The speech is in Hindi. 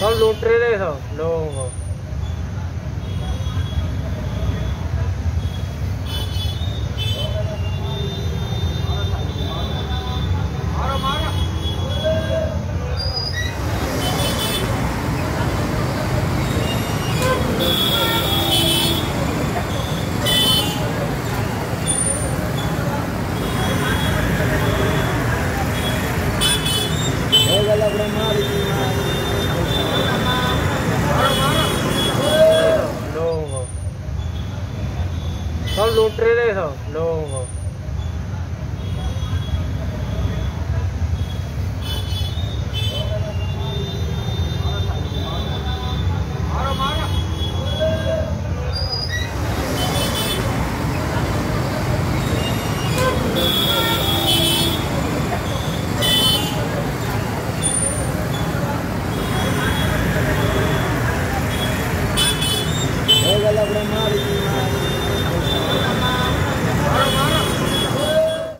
सब लूट रहे थे सब लोगों को लोगों को सब लूट रहे थे सब। लोगों। को